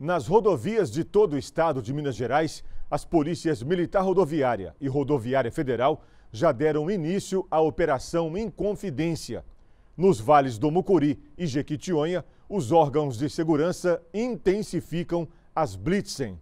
Nas rodovias de todo o estado de Minas Gerais, as polícias Militar Rodoviária e Rodoviária Federal já deram início à Operação Inconfidência. Nos vales do Mucuri e Jequitinhonha, os órgãos de segurança intensificam as blitzen.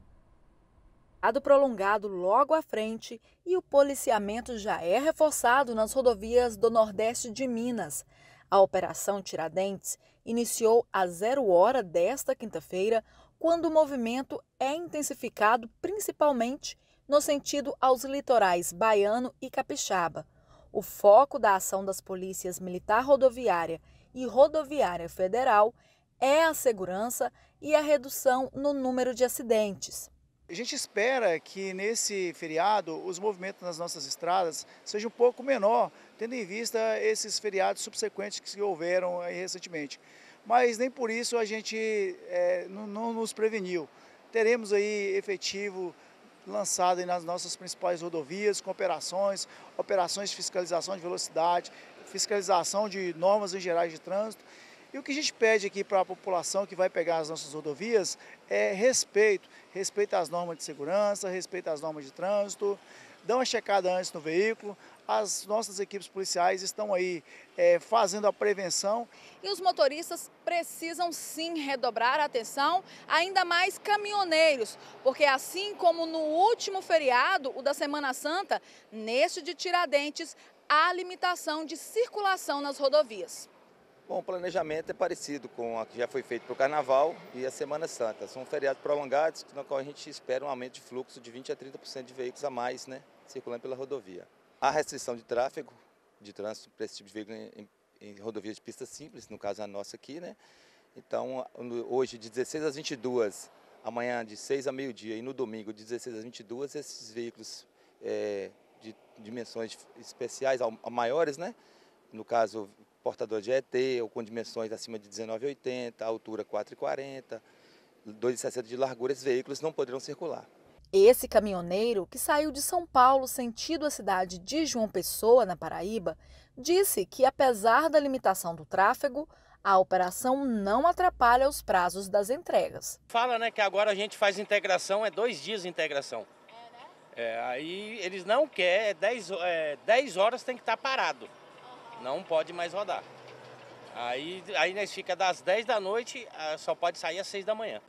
do prolongado logo à frente e o policiamento já é reforçado nas rodovias do Nordeste de Minas. A Operação Tiradentes iniciou às zero hora desta quinta-feira, quando o movimento é intensificado principalmente no sentido aos litorais baiano e capixaba. O foco da ação das polícias militar rodoviária e rodoviária federal é a segurança e a redução no número de acidentes. A gente espera que nesse feriado os movimentos nas nossas estradas sejam um pouco menor, tendo em vista esses feriados subsequentes que houveram recentemente mas nem por isso a gente é, não, não, nos preveniu. Teremos aí efetivo lançado nas nossas principais rodovias, com operações, operações de fiscalização de velocidade, fiscalização de normas em gerais de trânsito. E o que a gente pede aqui para a população que vai pegar as nossas rodovias é respeito, respeito às normas de segurança, respeito às normas de trânsito, dá uma checada antes no veículo. As nossas equipes policiais estão aí é, fazendo a prevenção. E os motoristas precisam sim redobrar a atenção, ainda mais caminhoneiros, porque assim como no último feriado, o da Semana Santa, neste de Tiradentes, há limitação de circulação nas rodovias. Bom, o planejamento é parecido com o que já foi feito para o Carnaval e a Semana Santa. São feriados prolongados, no qual a gente espera um aumento de fluxo de 20% a 30% de veículos a mais, né, circulando pela rodovia. Há restrição de tráfego, de trânsito para esse tipo de veículo em, em rodovias de pista simples, no caso a nossa aqui, né. Então, hoje de 16 às 22, amanhã de 6 a meio-dia e no domingo de 16 às 22, esses veículos é, de dimensões especiais, maiores, né, no caso portador de ET ou com dimensões acima de 19,80, altura 4,40, 2,60 de largura, esses veículos não poderão circular. Esse caminhoneiro, que saiu de São Paulo sentido a cidade de João Pessoa, na Paraíba, disse que, apesar da limitação do tráfego, a operação não atrapalha os prazos das entregas. Fala né, que agora a gente faz integração, é dois dias de integração. É, né? É, aí eles não querem, é 10, é, 10 horas tem que estar parado não pode mais rodar. Aí, aí nós fica das 10 da noite, ah, só pode sair às 6 da manhã.